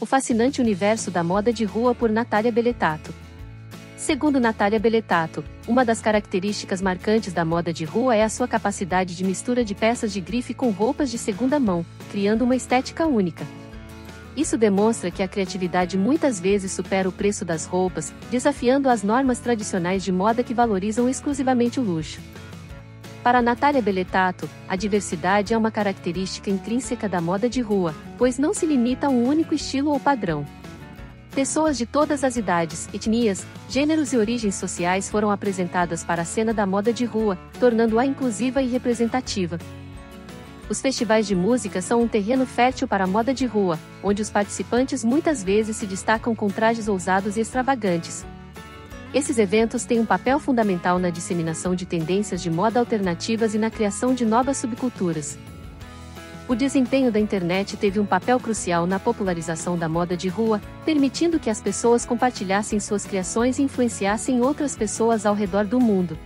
O fascinante universo da moda de rua por Natália Beletato. Segundo Natália Beletato, uma das características marcantes da moda de rua é a sua capacidade de mistura de peças de grife com roupas de segunda mão, criando uma estética única. Isso demonstra que a criatividade muitas vezes supera o preço das roupas, desafiando as normas tradicionais de moda que valorizam exclusivamente o luxo. Para Natália Beletato, a diversidade é uma característica intrínseca da moda de rua, pois não se limita a um único estilo ou padrão. Pessoas de todas as idades, etnias, gêneros e origens sociais foram apresentadas para a cena da moda de rua, tornando-a inclusiva e representativa. Os festivais de música são um terreno fértil para a moda de rua, onde os participantes muitas vezes se destacam com trajes ousados e extravagantes. Esses eventos têm um papel fundamental na disseminação de tendências de moda alternativas e na criação de novas subculturas. O desempenho da internet teve um papel crucial na popularização da moda de rua, permitindo que as pessoas compartilhassem suas criações e influenciassem outras pessoas ao redor do mundo.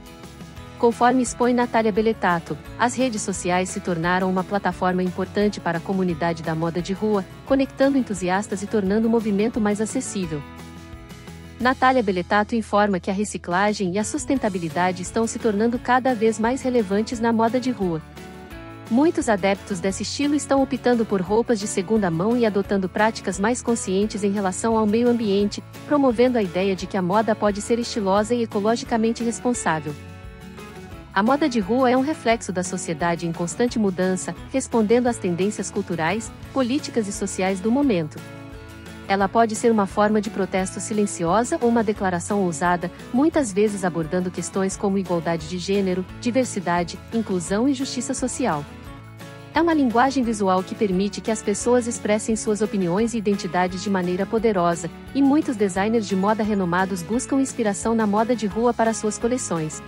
Conforme expõe Natália Beletato, as redes sociais se tornaram uma plataforma importante para a comunidade da moda de rua, conectando entusiastas e tornando o movimento mais acessível. Natália Beletato informa que a reciclagem e a sustentabilidade estão se tornando cada vez mais relevantes na moda de rua. Muitos adeptos desse estilo estão optando por roupas de segunda mão e adotando práticas mais conscientes em relação ao meio ambiente, promovendo a ideia de que a moda pode ser estilosa e ecologicamente responsável. A moda de rua é um reflexo da sociedade em constante mudança, respondendo às tendências culturais, políticas e sociais do momento. Ela pode ser uma forma de protesto silenciosa ou uma declaração ousada, muitas vezes abordando questões como igualdade de gênero, diversidade, inclusão e justiça social. É uma linguagem visual que permite que as pessoas expressem suas opiniões e identidades de maneira poderosa, e muitos designers de moda renomados buscam inspiração na moda de rua para suas coleções.